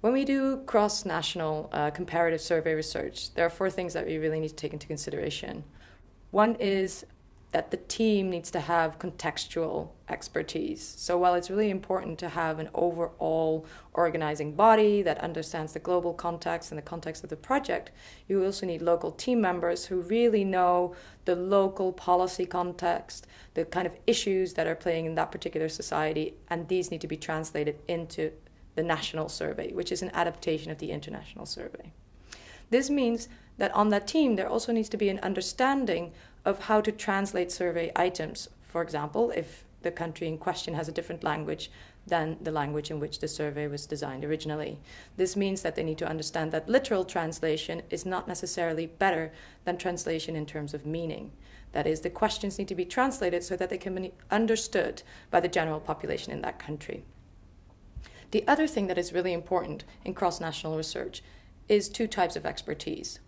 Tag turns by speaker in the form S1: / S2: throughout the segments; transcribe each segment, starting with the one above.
S1: When we do cross national uh, comparative survey research, there are four things that we really need to take into consideration. One is that the team needs to have contextual expertise. So while it's really important to have an overall organizing body that understands the global context and the context of the project, you also need local team members who really know the local policy context, the kind of issues that are playing in that particular society, and these need to be translated into the national survey, which is an adaptation of the international survey. This means that on that team, there also needs to be an understanding of how to translate survey items. For example, if the country in question has a different language than the language in which the survey was designed originally. This means that they need to understand that literal translation is not necessarily better than translation in terms of meaning. That is, the questions need to be translated so that they can be understood by the general population in that country. The other thing that is really important in cross national research is two types of expertise.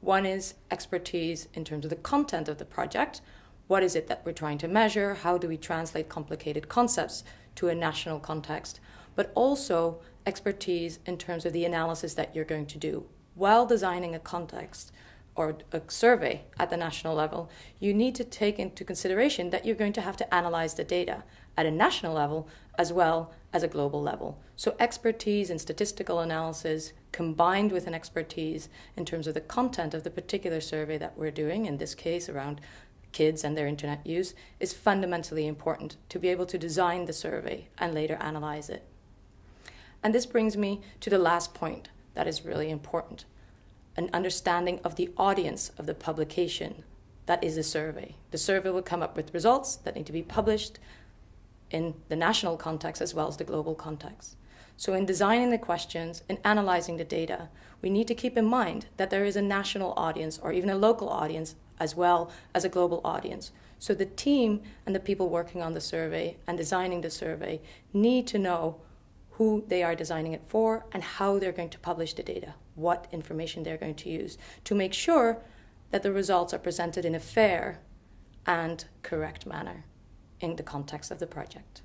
S1: One is expertise in terms of the content of the project. What is it that we're trying to measure? How do we translate complicated concepts to a national context? But also expertise in terms of the analysis that you're going to do. While designing a context or a survey at the national level, you need to take into consideration that you're going to have to analyze the data at a national level as well as a global level. So, expertise in statistical analysis combined with an expertise in terms of the content of the particular survey that we're doing, in this case around kids and their internet use, is fundamentally important to be able to design the survey and later analyze it. And this brings me to the last point that is really important an understanding of the audience of the publication that is a survey. The survey will come up with results that need to be published in the national context as well as the global context. So, in designing the questions and analyzing the data, we need to keep in mind that there is a national audience or even a local audience as well as a global audience. So, the team and the people working on the survey and designing the survey need to know who they are designing it for and how they're going to publish the data, what information they're going to use to make sure that the results are presented in a fair and correct manner in the context of the project.